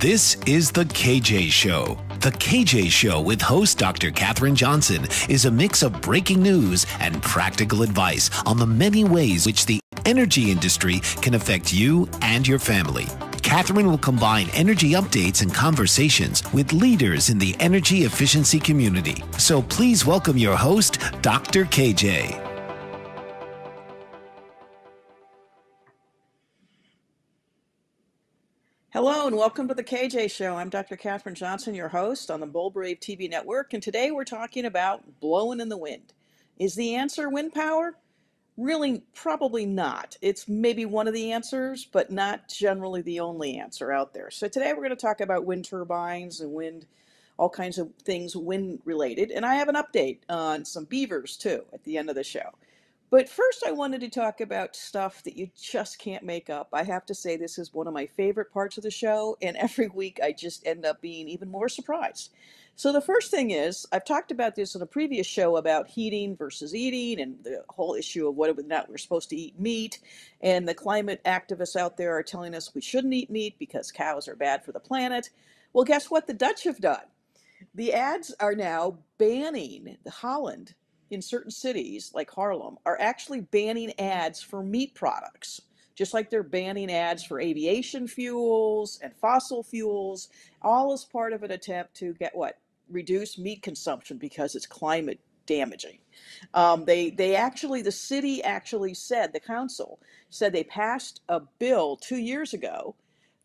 This is The KJ Show. The KJ Show with host Dr. Katherine Johnson is a mix of breaking news and practical advice on the many ways which the energy industry can affect you and your family. Katherine will combine energy updates and conversations with leaders in the energy efficiency community. So please welcome your host, Dr. KJ. Hello and welcome to the KJ Show. I'm Dr. Katherine Johnson, your host on the Bold Brave TV network, and today we're talking about blowing in the wind. Is the answer wind power? Really, probably not. It's maybe one of the answers, but not generally the only answer out there. So today we're going to talk about wind turbines and wind, all kinds of things wind related, and I have an update on some beavers too at the end of the show. But first, I wanted to talk about stuff that you just can't make up. I have to say, this is one of my favorite parts of the show, and every week I just end up being even more surprised. So, the first thing is, I've talked about this in a previous show about heating versus eating and the whole issue of whether or not we're supposed to eat meat. And the climate activists out there are telling us we shouldn't eat meat because cows are bad for the planet. Well, guess what the Dutch have done? The ads are now banning the Holland in certain cities like Haarlem are actually banning ads for meat products, just like they're banning ads for aviation fuels and fossil fuels, all as part of an attempt to get what? Reduce meat consumption because it's climate damaging. Um, they they actually the city actually said the council said they passed a bill two years ago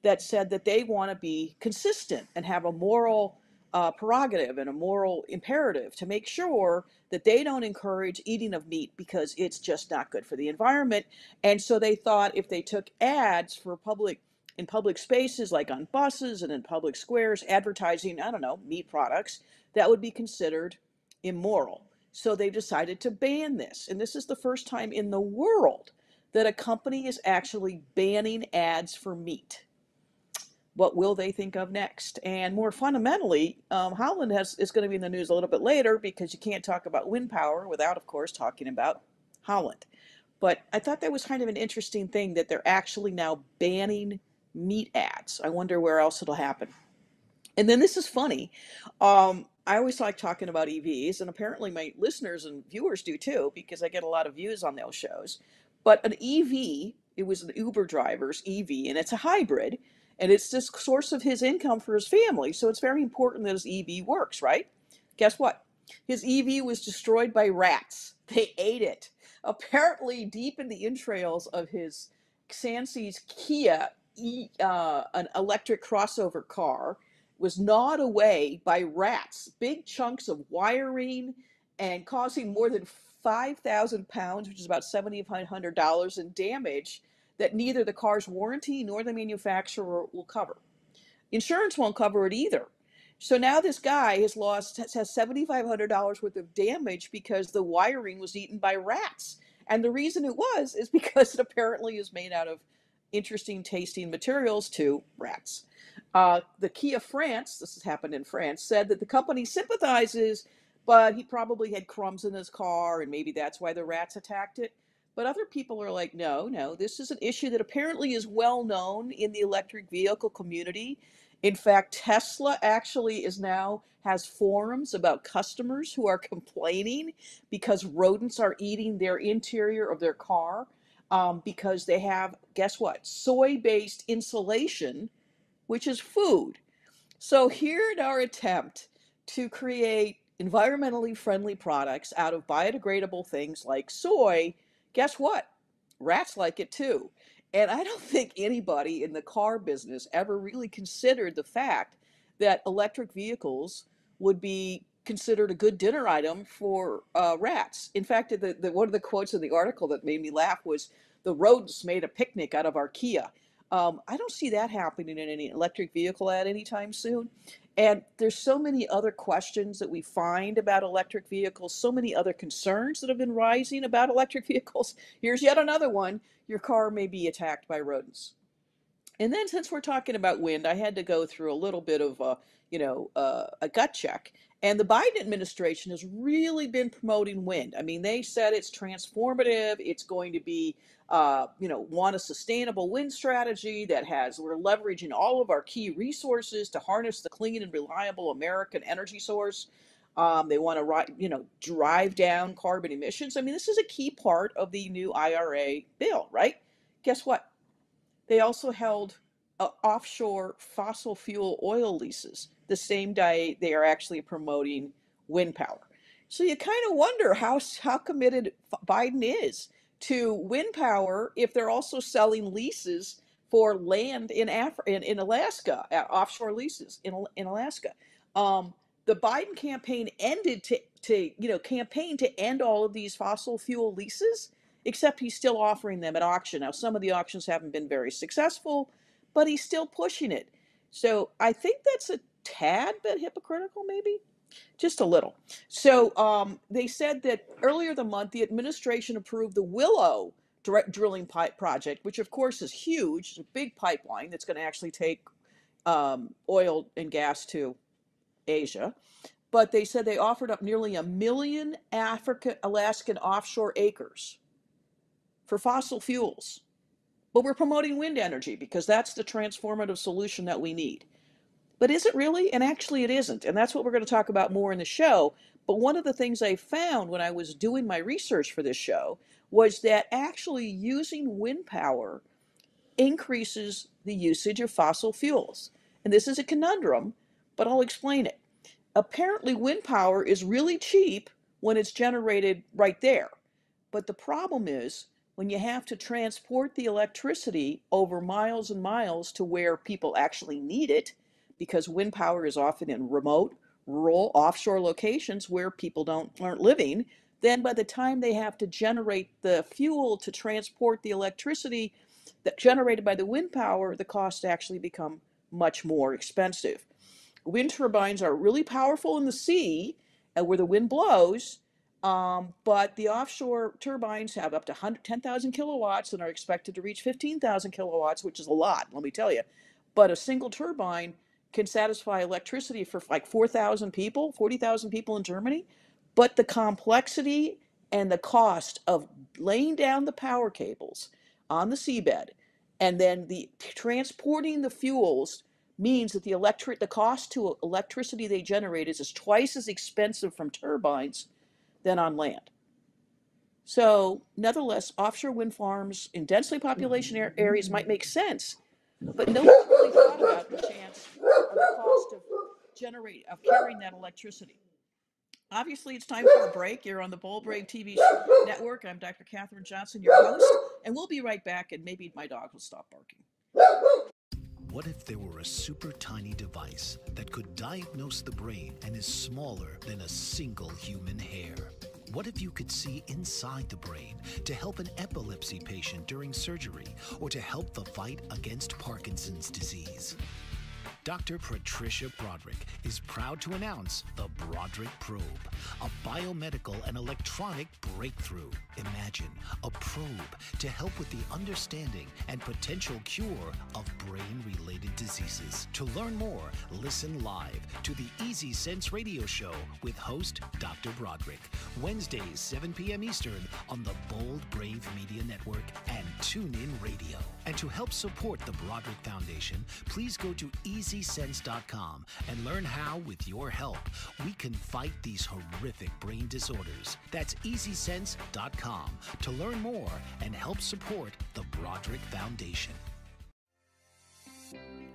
that said that they want to be consistent and have a moral uh, prerogative and a moral imperative to make sure that they don't encourage eating of meat because it's just not good for the environment. And so they thought if they took ads for public in public spaces like on buses and in public squares advertising, I don't know, meat products, that would be considered immoral. So they decided to ban this. And this is the first time in the world that a company is actually banning ads for meat what will they think of next? And more fundamentally, um, Holland has, is going to be in the news a little bit later because you can't talk about wind power without, of course, talking about Holland. But I thought that was kind of an interesting thing that they're actually now banning meat ads. I wonder where else it'll happen. And then this is funny. Um, I always like talking about EVs, and apparently my listeners and viewers do too, because I get a lot of views on those shows. But an EV, it was an Uber driver's EV, and it's a hybrid and it's this source of his income for his family. So it's very important that his EV works, right? Guess what? His EV was destroyed by rats. They ate it. Apparently, deep in the entrails of his Xansi's Kia, uh, an electric crossover car, was gnawed away by rats, big chunks of wiring, and causing more than 5,000 pounds, which is about $7,500 in damage that neither the car's warranty nor the manufacturer will cover. Insurance won't cover it either. So now this guy has lost has $7,500 worth of damage because the wiring was eaten by rats. And the reason it was is because it apparently is made out of interesting tasting materials to rats. Uh, the Kia France, this has happened in France, said that the company sympathizes, but he probably had crumbs in his car and maybe that's why the rats attacked it. But other people are like, no, no, this is an issue that apparently is well known in the electric vehicle community. In fact, Tesla actually is now has forums about customers who are complaining because rodents are eating their interior of their car um, because they have, guess what, soy based insulation, which is food. So, here in our attempt to create environmentally friendly products out of biodegradable things like soy, guess what? Rats like it too. And I don't think anybody in the car business ever really considered the fact that electric vehicles would be considered a good dinner item for uh, rats. In fact, the, the, one of the quotes in the article that made me laugh was the rodents made a picnic out of our. Um, I don't see that happening in any electric vehicle ad anytime soon. And there's so many other questions that we find about electric vehicles, so many other concerns that have been rising about electric vehicles. Here's yet another one your car may be attacked by rodents. And then, since we're talking about wind, I had to go through a little bit of a, you know, uh, a gut check. And the Biden administration has really been promoting wind. I mean, they said it's transformative. It's going to be, uh, you know, want a sustainable wind strategy that has we're leveraging all of our key resources to harness the clean and reliable American energy source. Um, they want to, you know, drive down carbon emissions. I mean, this is a key part of the new IRA bill, right? Guess what? They also held offshore fossil fuel oil leases the same day they are actually promoting wind power. So you kind of wonder how how committed Biden is to wind power if they're also selling leases for land in Af- in, in Alaska, uh, offshore leases in in Alaska. Um, the Biden campaign ended to to you know campaign to end all of these fossil fuel leases except he's still offering them at auction. Now, some of the auctions haven't been very successful, but he's still pushing it. So I think that's a tad bit hypocritical, maybe just a little. So um, they said that earlier the month, the administration approved the Willow direct drilling pipe project, which of course is huge. It's a big pipeline that's going to actually take um, oil and gas to Asia. But they said they offered up nearly a million African Alaskan offshore acres for fossil fuels. But we're promoting wind energy because that's the transformative solution that we need. But is it really? And actually, it isn't. And that's what we're going to talk about more in the show. But one of the things I found when I was doing my research for this show was that actually using wind power increases the usage of fossil fuels. And this is a conundrum, but I'll explain it. Apparently, wind power is really cheap when it's generated right there. But the problem is when you have to transport the electricity over miles and miles to where people actually need it, because wind power is often in remote, rural, offshore locations where people don't aren't living, then by the time they have to generate the fuel to transport the electricity that generated by the wind power, the costs actually become much more expensive. Wind turbines are really powerful in the sea, and where the wind blows, um, but the offshore turbines have up to 10,000 kilowatts and are expected to reach 15,000 kilowatts, which is a lot, let me tell you. But a single turbine can satisfy electricity for like 4,000 people, 40,000 people in Germany. But the complexity and the cost of laying down the power cables on the seabed and then the transporting the fuels means that the electric the cost to electricity they generate is, is twice as expensive from turbines than on land. So, nevertheless, offshore wind farms in densely population areas might make sense, but no one really thought about the chance of the cost of generate of carrying that electricity. Obviously, it's time for a break. You're on the Bold Brave TV network. I'm Dr. Katherine Johnson, your host, and we'll be right back. And maybe my dog will stop barking. What if there were a super tiny device that could diagnose the brain and is smaller than a single human hair? What if you could see inside the brain to help an epilepsy patient during surgery or to help the fight against Parkinson's disease? Dr. Patricia Broderick is proud to announce the Broderick Probe, a biomedical and electronic breakthrough. Imagine a probe to help with the understanding and potential cure of brain related diseases. To learn more, listen live to the Easy Sense radio show with host Dr. Broderick, Wednesdays, 7 p.m. Eastern on the Bold Brave Media Network and TuneIn Radio. And to help support the Broderick Foundation, please go to EasySense.com and learn how, with your help, we can fight these horrific brain disorders. That's EasySense.com to learn more and help support the Broderick Foundation.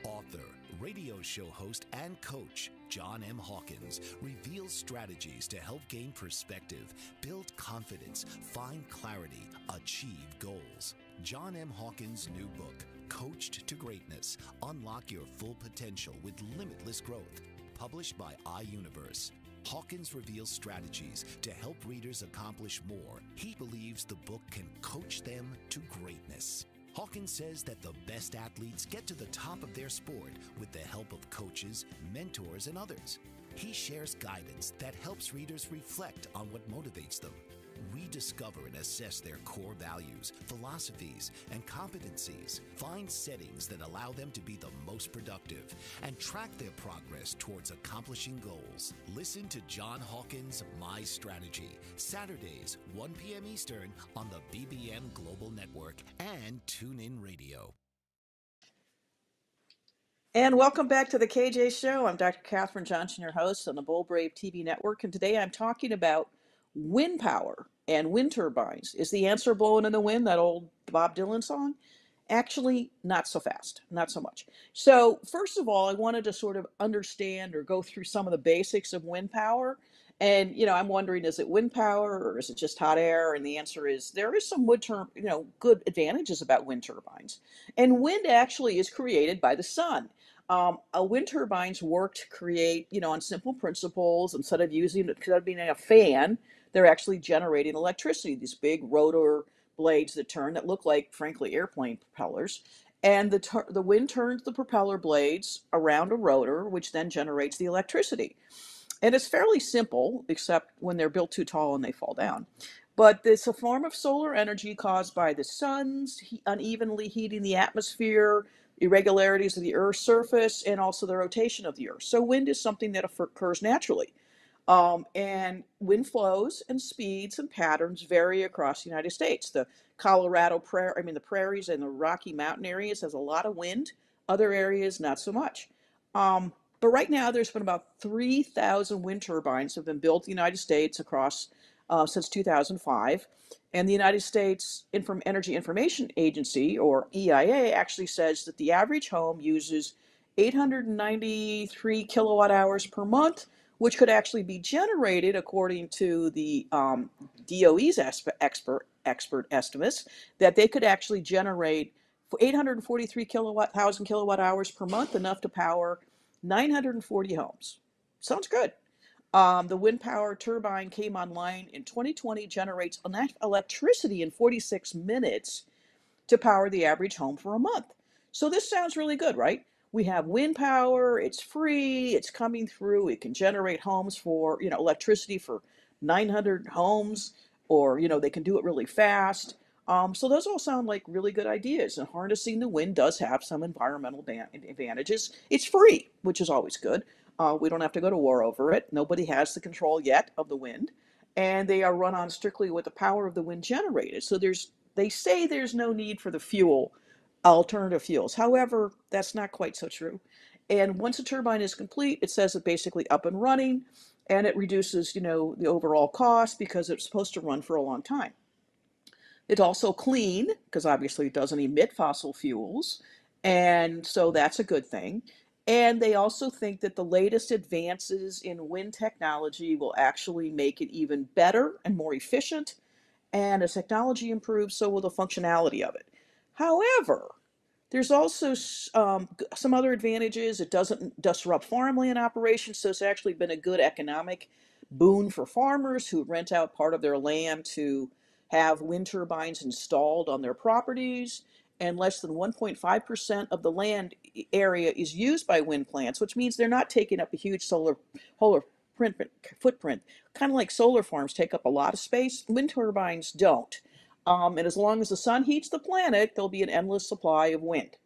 Author, radio show host, and coach John M. Hawkins reveals strategies to help gain perspective, build confidence, find clarity, achieve goals. John M. Hawkins' new book, Coached to Greatness Unlock Your Full Potential with Limitless Growth, published by iUniverse. Hawkins reveals strategies to help readers accomplish more. He believes the book can coach them to greatness. Hawkins says that the best athletes get to the top of their sport with the help of coaches, mentors, and others. He shares guidance that helps readers reflect on what motivates them Rediscover and assess their core values, philosophies, and competencies. Find settings that allow them to be the most productive and track their progress towards accomplishing goals. Listen to John Hawkins' My Strategy, Saturdays, 1 p.m. Eastern on the BBM Global Network and TuneIn Radio. And welcome back to the KJ Show. I'm Dr. Katherine Johnson, your host on the Bold Brave TV network. And today I'm talking about wind power and wind turbines. Is the answer blowing in the wind, that old Bob Dylan song? Actually, not so fast, not so much. So, first of all, I wanted to sort of understand or go through some of the basics of wind power. And, you know, I'm wondering, is it wind power or is it just hot air? And the answer is there is some wood term, you know, good advantages about wind turbines. And wind actually is created by the sun. Um, a wind turbines work to create, you know, on simple principles. Instead of using, instead of being a fan, they're actually generating electricity. These big rotor blades that turn that look like, frankly, airplane propellers. And the, the wind turns the propeller blades around a rotor, which then generates the electricity. And it's fairly simple, except when they're built too tall and they fall down. But it's a form of solar energy caused by the sun's unevenly heating the atmosphere, irregularities of the Earth's surface, and also the rotation of the Earth. So wind is something that occurs naturally. Um, and wind flows and speeds and patterns vary across the United States. The Colorado prairie, I mean the prairies and the Rocky Mountain areas has a lot of wind. Other areas not so much. Um, but right now there's been about 3,000 wind turbines have been built in the United States across uh, since 2005. And the United States Inform- Energy Information Agency, or EIA, actually says that the average home uses 893 kilowatt hours per month, which could actually be generated according to the um, DOE's expert expert estimates that they could actually generate 843 kilowatt thousand kilowatt hours per month, enough to power 940 homes. Sounds good. Um, the wind power turbine came online in 2020, generates enough electricity in 46 minutes to power the average home for a month. So this sounds really good, right? We have wind power, it's free, it's coming through, it can generate homes for, you know, electricity for 900 homes, or, you know, they can do it really fast. Um, so those all sound like really good ideas. And harnessing the wind does have some environmental advantages. It's free, which is always good. Uh, we don't have to go to war over it. Nobody has the control yet of the wind, and they are run on strictly with the power of the wind generated. So there's they say there's no need for the fuel, alternative fuels. However, that's not quite so true. And once a turbine is complete, it says it's basically up and running, and it reduces you know the overall cost because it's supposed to run for a long time. It's also clean because obviously it doesn't emit fossil fuels, and so that's a good thing. And they also think that the latest advances in wind technology will actually make it even better and more efficient. And as technology improves, so will the functionality of it. However, there's also um, some other advantages. It doesn't disrupt farmland operations, so it's actually been a good economic boon for farmers who rent out part of their land to have wind turbines installed on their properties and less than 1.5% of the land area is used by wind plants, which means they're not taking up a huge solar, solar footprint. Kind of like solar farms take up a lot of space, wind turbines don't. Um, and as long as the sun heats the planet, there'll be an endless supply of wind.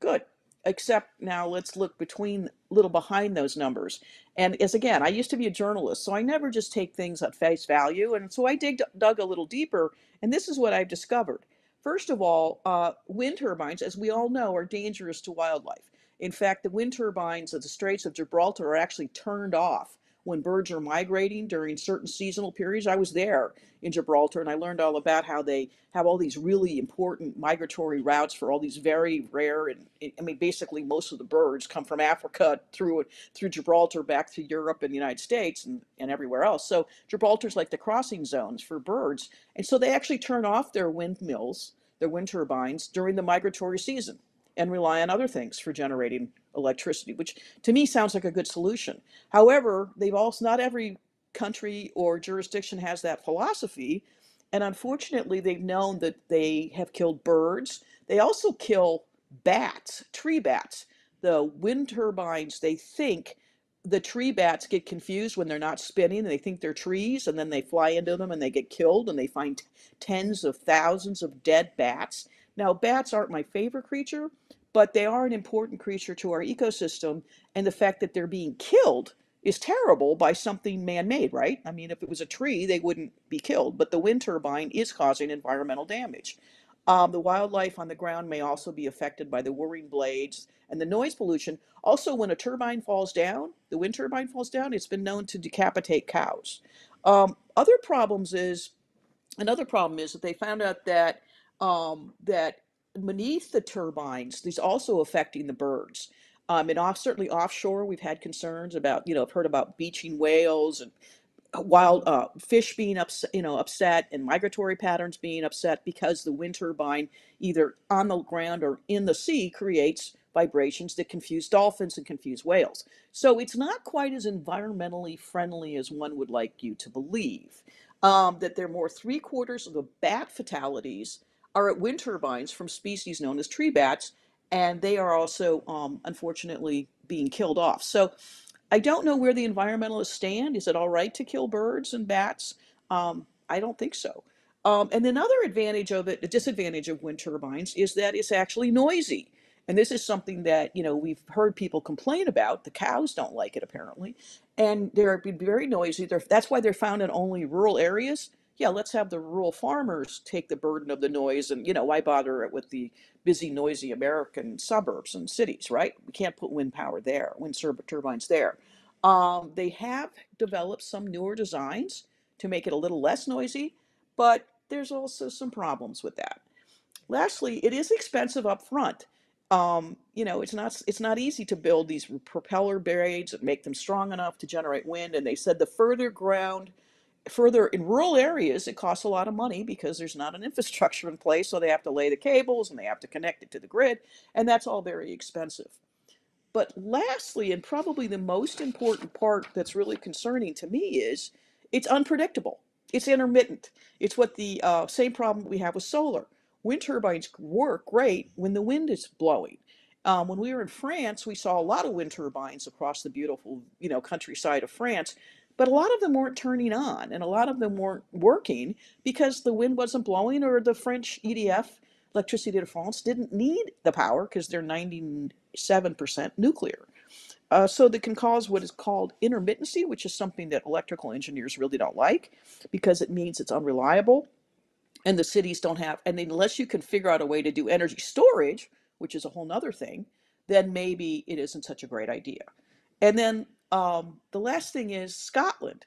Good. Except now let's look between little behind those numbers. And as again, I used to be a journalist, so I never just take things at face value. And so I dig, dug a little deeper, and this is what I've discovered. First of all, uh, wind turbines, as we all know, are dangerous to wildlife. In fact, the wind turbines of the Straits of Gibraltar are actually turned off when birds are migrating during certain seasonal periods. I was there in Gibraltar and I learned all about how they have all these really important migratory routes for all these very rare and I mean basically most of the birds come from Africa through through Gibraltar back to Europe and the United States and, and everywhere else. So Gibraltar's like the crossing zones for birds. And so they actually turn off their windmills, their wind turbines during the migratory season and rely on other things for generating electricity, which to me sounds like a good solution. However, they've also not every country or jurisdiction has that philosophy, and unfortunately, they've known that they have killed birds. They also kill bats, tree bats. The wind turbines they think the tree bats get confused when they're not spinning and they think they're trees and then they fly into them and they get killed and they find tens of thousands of dead bats. Now, bats aren't my favorite creature, but they are an important creature to our ecosystem and the fact that they're being killed is terrible by something man-made, right? I mean, if it was a tree, they wouldn't be killed, but the wind turbine is causing environmental damage. Um, the wildlife on the ground may also be affected by the whirring blades and the noise pollution. Also, when a turbine falls down, the wind turbine falls down, it's been known to decapitate cows. Um, other problems is, another problem is that they found out that um, that beneath the turbines, these also affecting the birds. Um, and off, certainly offshore, we've had concerns about, you know, I've heard about beaching whales and wild uh, fish being upset, you know, upset and migratory patterns being upset because the wind turbine, either on the ground or in the sea, creates vibrations that confuse dolphins and confuse whales. So it's not quite as environmentally friendly as one would like you to believe. Um, that there are more three quarters of the bat fatalities are at wind turbines from species known as tree bats, and they are also um, unfortunately being killed off. So I don't know where the environmentalists stand. Is it all right to kill birds and bats? Um, I don't think so. Um, and another advantage of it, a disadvantage of wind turbines, is that it's actually noisy. And this is something that, you know, we've heard people complain about. The cows don't like it, apparently. And they're very noisy. They're, that's why they're found in only rural areas. Yeah, let's have the rural farmers take the burden of the noise. And, you know, why bother it with the busy, noisy American suburbs and cities, right? We can't put wind power there, wind turbines there. Um, they have developed some newer designs to make it a little less noisy, but there's also some problems with that. Lastly, it is expensive up front. Um, you know, it's not it's not easy to build these propeller blades and make them strong enough to generate wind. And they said the further ground further in rural areas, it costs a lot of money because there's not an infrastructure in place. So they have to lay the cables and they have to connect it to the grid, and that's all very expensive. But lastly, and probably the most important part that's really concerning to me is it's unpredictable. It's intermittent. It's what the uh, same problem we have with solar. Wind turbines work great when the wind is blowing. Um, when we were in France, we saw a lot of wind turbines across the beautiful, you know, countryside of France but a lot of them weren't turning on and a lot of them weren't working because the wind wasn't blowing or the French EDF, Electricité de France, didn't need the power because they're 97% nuclear. Uh, so that can cause what is called intermittency, which is something that electrical engineers really don't like because it means it's unreliable and the cities don't have, and unless you can figure out a way to do energy storage, which is a whole nother thing, then maybe it isn't such a great idea. And then um, the last thing is Scotland,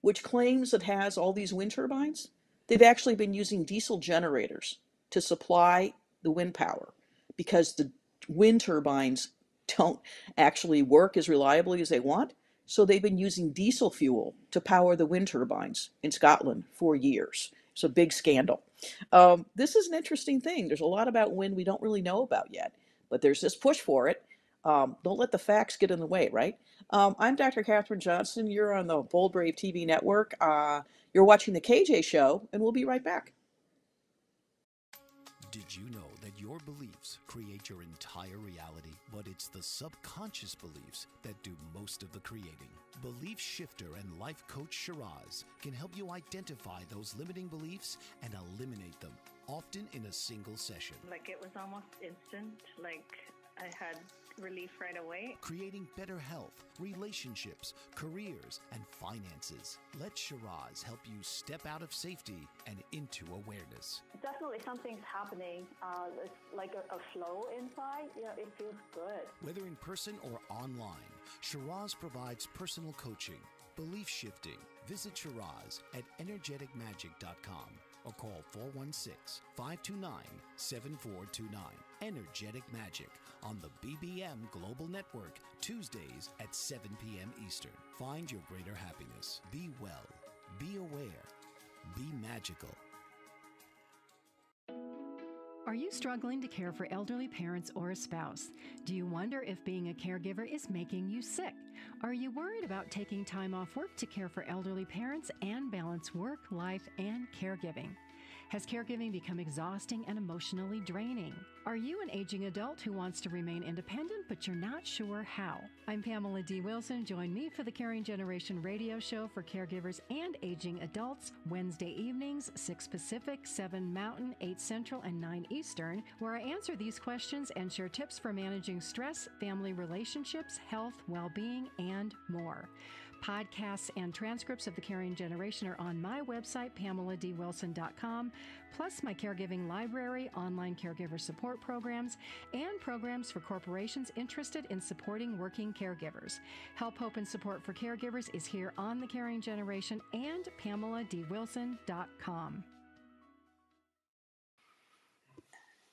which claims it has all these wind turbines. They've actually been using diesel generators to supply the wind power because the wind turbines don't actually work as reliably as they want. So they've been using diesel fuel to power the wind turbines in Scotland for years. It's a big scandal. Um, this is an interesting thing. There's a lot about wind we don't really know about yet, but there's this push for it. Um, don't let the facts get in the way, right? Um, I'm Dr. Katherine Johnson. You're on the Bold Brave TV network. Uh, you're watching The KJ Show, and we'll be right back. Did you know that your beliefs create your entire reality? But it's the subconscious beliefs that do most of the creating. Belief shifter and life coach Shiraz can help you identify those limiting beliefs and eliminate them, often in a single session. Like it was almost instant. Like I had relief right away. Creating better health, relationships, careers, and finances. Let Shiraz help you step out of safety and into awareness. Definitely something's happening. Uh, it's like a, a flow inside. Yeah, it feels good. Whether in person or online, Shiraz provides personal coaching, belief shifting. Visit Shiraz at energeticmagic.com or call 416 529 7429. Energetic Magic on the BBM Global Network, Tuesdays at 7 p.m. Eastern. Find your greater happiness. Be well, be aware, be magical. Are you struggling to care for elderly parents or a spouse? Do you wonder if being a caregiver is making you sick? Are you worried about taking time off work to care for elderly parents and balance work, life, and caregiving? Has caregiving become exhausting and emotionally draining? Are you an aging adult who wants to remain independent but you're not sure how? I'm Pamela D. Wilson. Join me for the Caring Generation radio show for caregivers and aging adults Wednesday evenings, 6 Pacific, 7 Mountain, 8 Central, and 9 Eastern, where I answer these questions and share tips for managing stress, family relationships, health, well being, and more. Podcasts and transcripts of The Caring Generation are on my website, pameladwilson.com, plus my caregiving library, online caregiver support programs, and programs for corporations interested in supporting working caregivers. Help, hope, and support for caregivers is here on The Caring Generation and pameladwilson.com.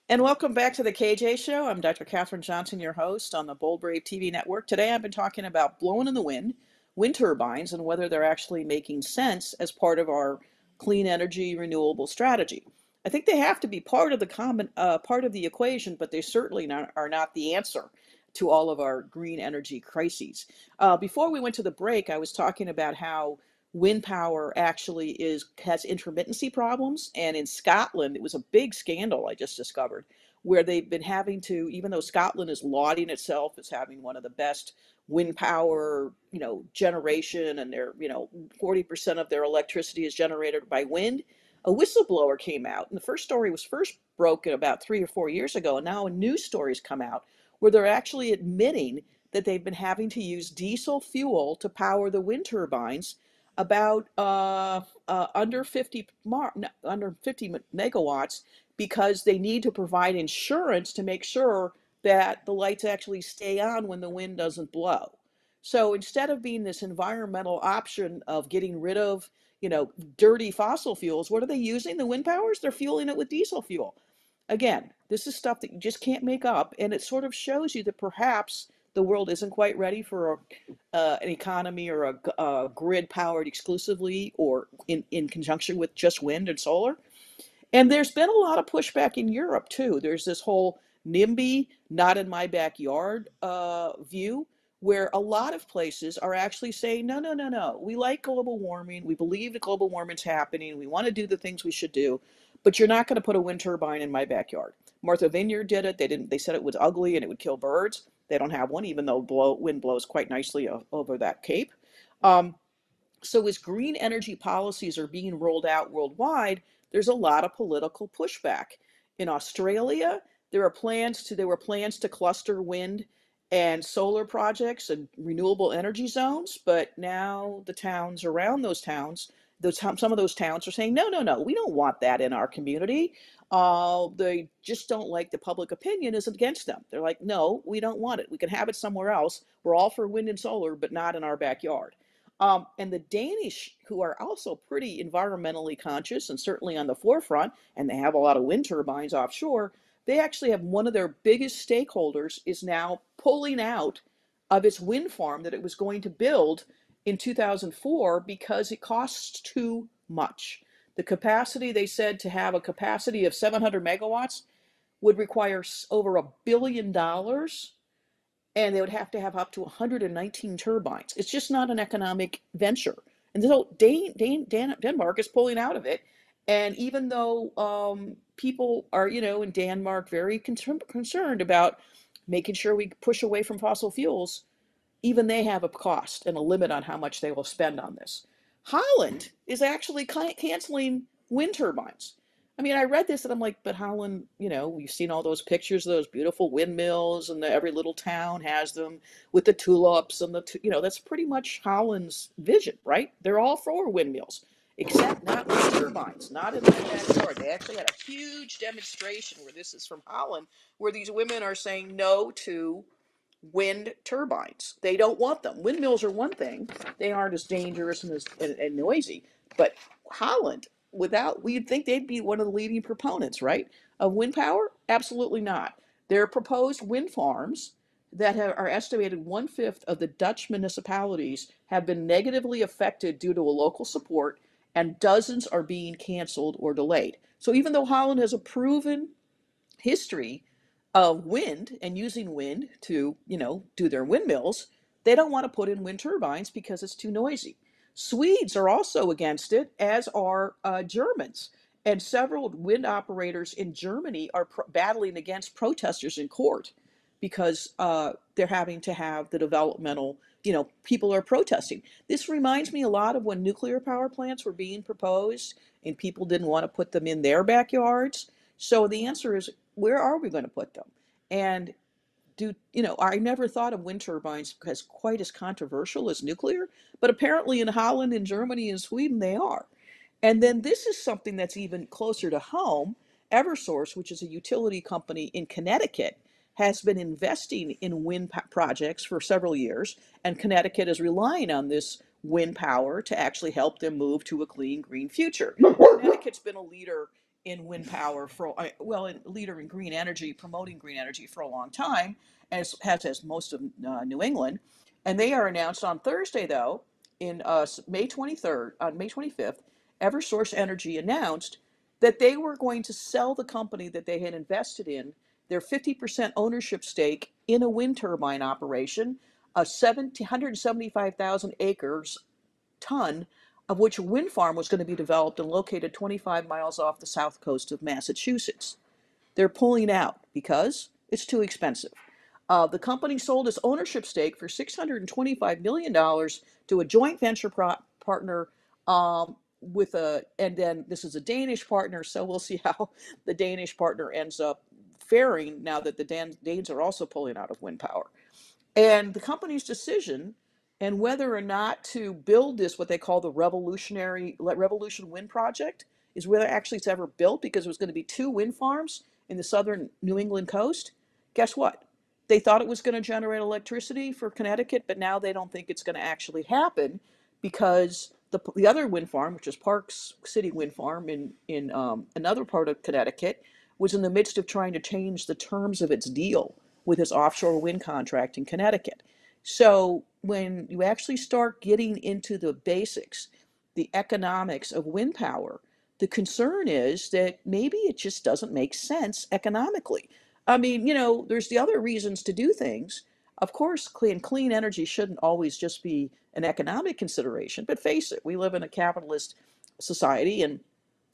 And welcome back to the KJ Show. I'm Dr. Katherine Johnson, your host on the Bold Brave TV network. Today I've been talking about blowing in the wind wind turbines and whether they're actually making sense as part of our clean energy renewable strategy. I think they have to be part of the common uh, part of the equation, but they certainly not, are not the answer to all of our green energy crises. Uh, before we went to the break, I was talking about how wind power actually is has intermittency problems, and in Scotland, it was a big scandal I just discovered where they've been having to, even though Scotland is lauding itself as having one of the best wind power, you know, generation, and their, you know, 40% of their electricity is generated by wind. A whistleblower came out, and the first story was first broken about three or four years ago, and now a new story's come out where they're actually admitting that they've been having to use diesel fuel to power the wind turbines about uh, uh, under 50 mar- under 50 megawatts because they need to provide insurance to make sure that the lights actually stay on when the wind doesn't blow. So instead of being this environmental option of getting rid of, you know, dirty fossil fuels, what are they using? The wind powers? They're fueling it with diesel fuel. Again, this is stuff that you just can't make up, and it sort of shows you that perhaps the world isn't quite ready for a, uh, an economy or a, a, grid powered exclusively or in, in conjunction with just wind and solar. And there's been a lot of pushback in Europe too. There's this whole NIMBY, not in my backyard uh, view, where a lot of places are actually saying, no, no, no, no. We like global warming. We believe that global warming's happening. We want to do the things we should do, but you're not going to put a wind turbine in my backyard. Martha Vineyard did it. They didn't. They said it was ugly and it would kill birds. They don't have one, even though blow, wind blows quite nicely over that cape. Um, so as green energy policies are being rolled out worldwide, there's a lot of political pushback. In Australia, there are plans to there were plans to cluster wind and solar projects and renewable energy zones, but now the towns around those towns, those some of those towns are saying, no, no, no, we don't want that in our community. Uh, they just don't like the public opinion is against them. They're like, no, we don't want it. We can have it somewhere else. We're all for wind and solar, but not in our backyard. Um, and the Danish, who are also pretty environmentally conscious and certainly on the forefront, and they have a lot of wind turbines offshore, they actually have one of their biggest stakeholders is now pulling out of its wind farm that it was going to build in 2004 because it costs too much. The capacity, they said, to have a capacity of 700 megawatts would require over a billion dollars and they would have to have up to 119 turbines. It's just not an economic venture. And so Dan, Dan, Dan, Denmark is pulling out of it. And even though um, people are, you know, in Denmark very con- concerned about making sure we push away from fossil fuels, even they have a cost and a limit on how much they will spend on this. Holland is actually canceling wind turbines. I mean, I read this and I'm like, but Holland, you know, we've seen all those pictures of those beautiful windmills, and the, every little town has them with the tulips and the, you know, that's pretty much Holland's vision, right? They're all for windmills, except not wind turbines, not in my backyard. They actually had a huge demonstration where this is from Holland, where these women are saying no to wind turbines. They don't want them. Windmills are one thing; they aren't as dangerous and as and, and noisy. But Holland without, we'd think they'd be one of the leading proponents, right, of wind power? Absolutely not. Their proposed wind farms that have, are estimated one fifth of the Dutch municipalities have been negatively affected due to a local support, and dozens are being canceled or delayed. So even though Holland has a proven history of wind and using wind to, you know, do their windmills, they don't want to put in wind turbines because it's too noisy. Swedes are also against it, as are uh, Germans. And several wind operators in Germany are pro- battling against protesters in court because uh, they're having to have the developmental, you know, people are protesting. This reminds me a lot of when nuclear power plants were being proposed and people didn't want to put them in their backyards. So the answer is, where are we going to put them? And do you know i never thought of wind turbines as quite as controversial as nuclear but apparently in holland and germany and sweden they are. And then this is something that's even closer to home. Eversource which is a utility company in connecticut has been investing in wind projects for several years and connecticut is relying on this wind power to actually help them move to a clean green future. Connecticut's been a leader in wind power for uh, well, a leader in green energy, promoting green energy for a long time, as has as most of uh, New England. And they are announced on Thursday, though, in uh, May 23rd, on May 25th, Eversource Energy announced that they were going to sell the company that they had invested in their 50% ownership stake in a wind turbine operation, a 175,000 acres ton of which a wind farm was going to be developed and located 25 miles off the south coast of Massachusetts. They're pulling out because it's too expensive. Uh, the company sold its ownership stake for $625 million to a joint venture pro- partner um, with a, and then this is a Danish partner, so we'll see how the Danish partner ends up faring now that the Dan- Danes are also pulling out of wind power. And the company's decision and whether or not to build this, what they call the revolutionary Revolution Wind Project, is whether actually it's ever built because it was going to be two wind farms in the southern New England coast. Guess what? They thought it was going to generate electricity for Connecticut, but now they don't think it's going to actually happen because the, the other wind farm, which is Parks City Wind Farm in, in um, another part of Connecticut, was in the midst of trying to change the terms of its deal with its offshore wind contract in Connecticut. So when you actually start getting into the basics, the economics of wind power, the concern is that maybe it just doesn't make sense economically. I mean, you know, there's the other reasons to do things. Of course, clean clean energy shouldn't always just be an economic consideration, but face it, we live in a capitalist society and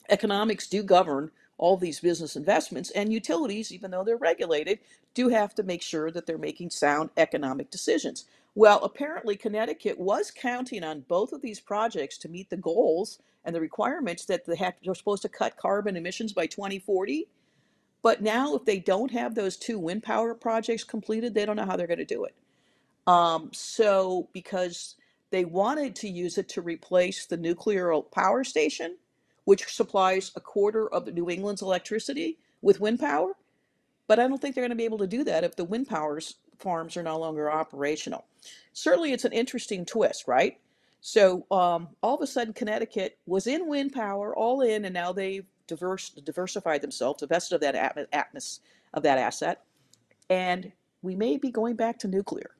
economics do govern all these business investments and utilities even though they're regulated do have to make sure that they're making sound economic decisions well apparently connecticut was counting on both of these projects to meet the goals and the requirements that they have they're supposed to cut carbon emissions by 2040 but now if they don't have those two wind power projects completed they don't know how they're going to do it um, so because they wanted to use it to replace the nuclear power station which supplies a quarter of New England's electricity with wind power. But I don't think they're going to be able to do that if the wind power farms are no longer operational. Certainly, it's an interesting twist, right? So um, all of a sudden, Connecticut was in wind power, all in, and now they've diverse, diversified themselves, divested of that atmos, of that asset, and we may be going back to nuclear.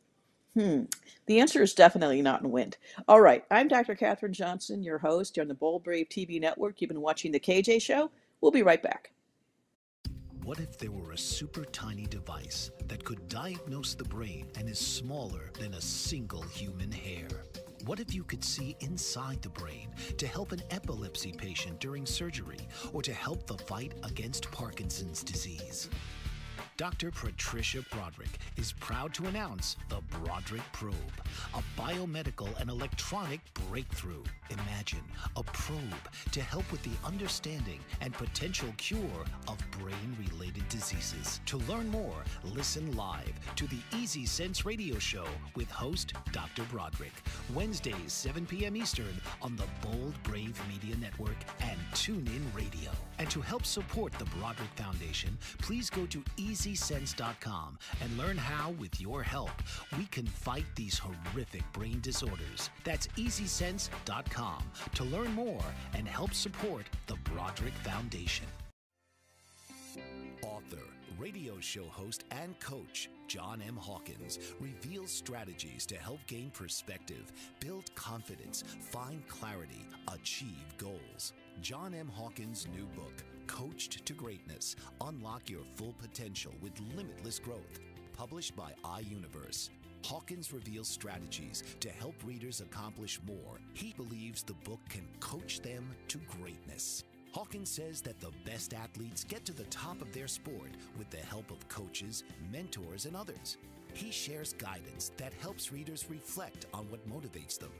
Hmm. The answer is definitely not in wind. All right. I'm Dr. Katherine Johnson, your host on the Bold Brave TV network. You've been watching The KJ Show. We'll be right back. What if there were a super tiny device that could diagnose the brain and is smaller than a single human hair? What if you could see inside the brain to help an epilepsy patient during surgery or to help the fight against Parkinson's disease? Dr. Patricia Broderick is proud to announce the Broderick Probe, a biomedical and electronic breakthrough. Imagine a probe to help with the understanding and potential cure of brain related diseases. To learn more, listen live to the Easy Sense radio show with host Dr. Broderick, Wednesdays, 7 p.m. Eastern on the Bold Brave Media Network and TuneIn Radio. And to help support the Broderick Foundation, please go to EasySense.com and learn how, with your help, we can fight these horrific brain disorders. That's EasySense.com to learn more and help support the Broderick Foundation. Author, radio show host, and coach John M. Hawkins reveals strategies to help gain perspective, build confidence, find clarity, achieve goals. John M. Hawkins' new book, Coached to Greatness Unlock Your Full Potential with Limitless Growth, published by iUniverse. Hawkins reveals strategies to help readers accomplish more. He believes the book can coach them to greatness. Hawkins says that the best athletes get to the top of their sport with the help of coaches, mentors, and others. He shares guidance that helps readers reflect on what motivates them.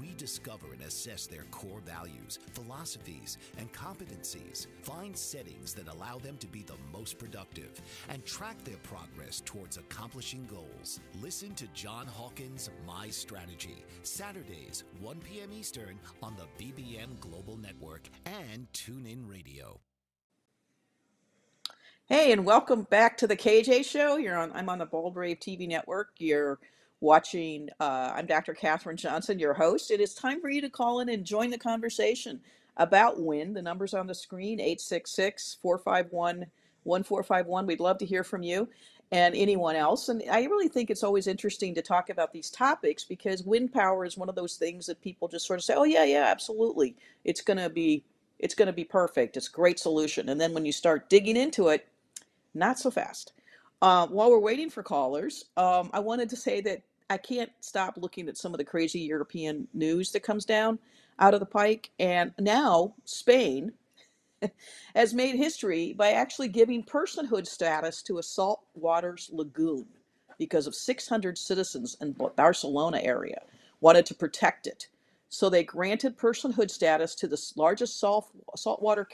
We discover and assess their core values, philosophies, and competencies, find settings that allow them to be the most productive, and track their progress towards accomplishing goals. Listen to John Hawkins' My Strategy, Saturdays, 1 p.m. Eastern on the BBM Global Network and TuneIn Radio. Hey, and welcome back to the KJ Show. You're on. I'm on the Bold Brave TV network. You're watching. Uh, I'm Dr. Katherine Johnson, your host. It is time for you to call in and join the conversation about wind. The number's on the screen 866 451 1451. We'd love to hear from you and anyone else. And I really think it's always interesting to talk about these topics because wind power is one of those things that people just sort of say, oh, yeah, yeah, absolutely. It's going to be. It's going to be perfect. It's a great solution. And then when you start digging into it, not so fast. Uh, while we're waiting for callers, um, I wanted to say that I can't stop looking at some of the crazy European news that comes down out of the pike. And now Spain has made history by actually giving personhood status to a saltwater lagoon because of 600 citizens in Barcelona area wanted to protect it. So they granted personhood status to the largest salt, saltwater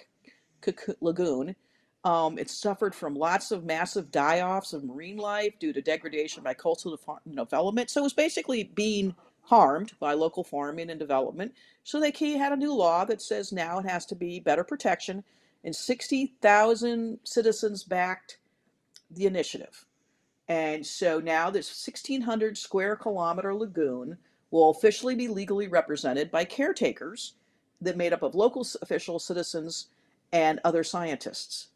lagoon um, it suffered from lots of massive die-offs of marine life due to degradation by coastal development. So it was basically being harmed by local farming and development. So they had a new law that says now it has to be better protection, and 60,000 citizens backed the initiative. And so now this 1,600 square kilometer lagoon will officially be legally represented by caretakers that made up of local officials, citizens, and other scientists.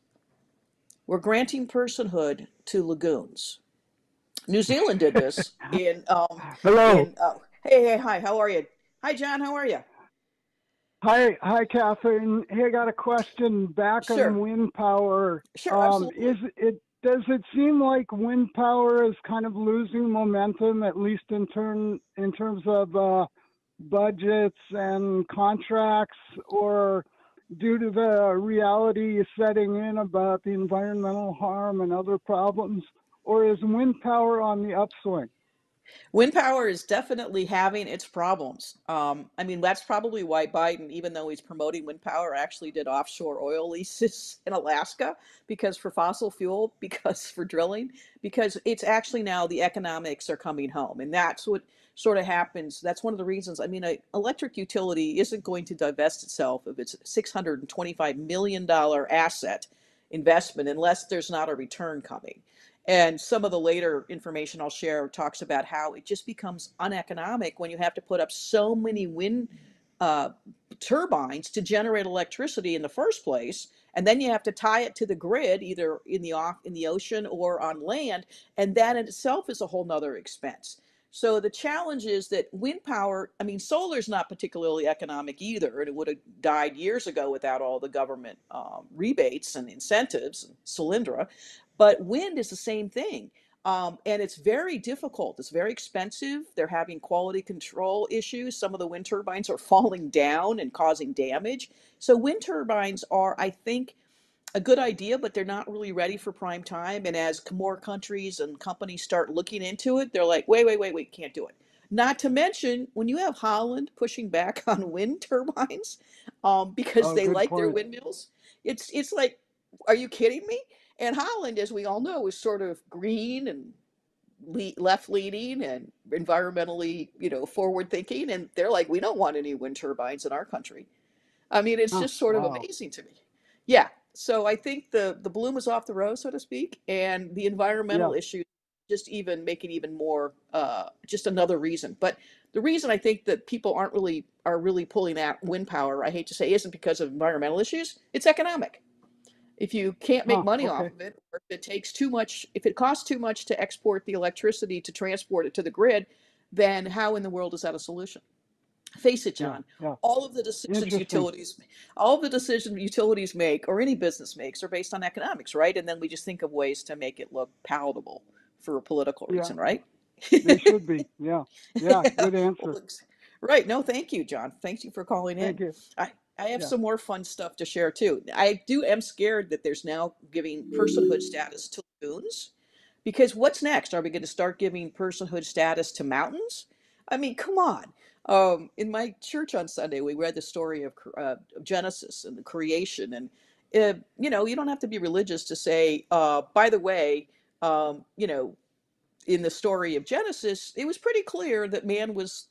We're granting personhood to lagoons. New Zealand did this in. Um, Hello. In, uh, hey, hey, hi. How are you? Hi, John. How are you? Hi, hi, Katherine. Hey, I got a question back Sure. on wind power. Sure, Um, absolutely. is it does it seem like wind power is kind of losing momentum, at least in turn in terms of uh, budgets and contracts, or due to the reality setting in about the environmental harm and other problems, or is wind power on the upswing? Wind power is definitely having its problems. Um, I mean, that's probably why Biden, even though he's promoting wind power, actually did offshore oil leases in Alaska because for fossil fuel, because for drilling, because it's actually now the economics are coming home. And that's what sort of happens. That's one of the reasons. I mean, an electric utility isn't going to divest itself of its $625 million asset investment unless there's not a return coming. And some of the later information I'll share talks about how it just becomes uneconomic when you have to put up so many wind uh, turbines to generate electricity in the first place, and then you have to tie it to the grid either in the off in the ocean or on land, and that in itself is a whole nother expense. So the challenge is that wind power, I mean, solar is not particularly economic either, and it would have died years ago without all the government um, rebates and incentives, and Solyndra. But wind is the same thing. Um, and it's very difficult. It's very expensive. They're having quality control issues. Some of the wind turbines are falling down and causing damage. So, wind turbines are, I think, a good idea, but they're not really ready for prime time. And as more countries and companies start looking into it, they're like, wait, wait, wait, wait, can't do it. Not to mention, when you have Holland pushing back on wind turbines um, because Oh, they like their windmills, it's it's like, are you kidding me? And Holland, as we all know, is sort of green and le- left leaning and environmentally, you know, forward thinking. And they're like, we don't want any wind turbines in our country. I mean, it's Huh, just sort of amazing to me. Yeah. So I think the the bloom is off the rose, so to speak, and the environmental Yeah. issues just even make it even more uh, just another reason. But the reason I think that people aren't really are really pulling out wind power, I hate to say, isn't because of environmental issues. It's economic. If you can't make Huh, money off of it, or if it takes too much, if it costs too much to export the electricity to transport it to the grid, then how in the world is that a solution? Face it, John. yeah. All of the decisions utilities, all of the decisions utilities make, or any business makes, are based on economics, right? And then we just think of ways to make it look palatable for a political Yeah. reason, right? They should be. Yeah. Yeah. Good answer. Right. No, thank you, John. Thank you for calling in. You. I, I have Yeah. some more fun stuff to share too. I do am scared that there's now giving personhood status to loons because what's next? Are we going to start giving personhood status to mountains? I mean, come on. Um, in my church on Sunday, we read the story of, uh, of Genesis and the creation, and uh, you know, you don't have to be religious to say, uh, by the way, um, you know, in the story of Genesis, it was pretty clear that man was,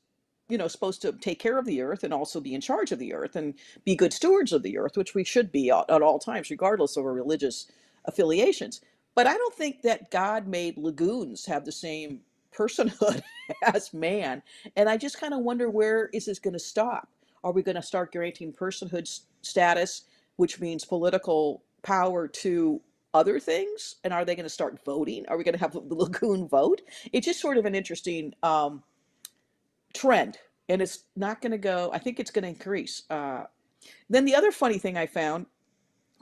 you know, supposed to take care of the earth and also be in charge of the earth and be good stewards of the earth, which we should be at, at all times, regardless of our religious affiliations. But I don't think that God made lagoons have the same personhood as man. And I just kind of wonder where is this going to stop? Are we going to start granting personhood status, which means political power to other things? And are they going to start voting? Are we going to have the lagoon vote? It's just sort of an interesting um, trend. And it's not going to go, I think it's going to increase. Uh, then the other funny thing I found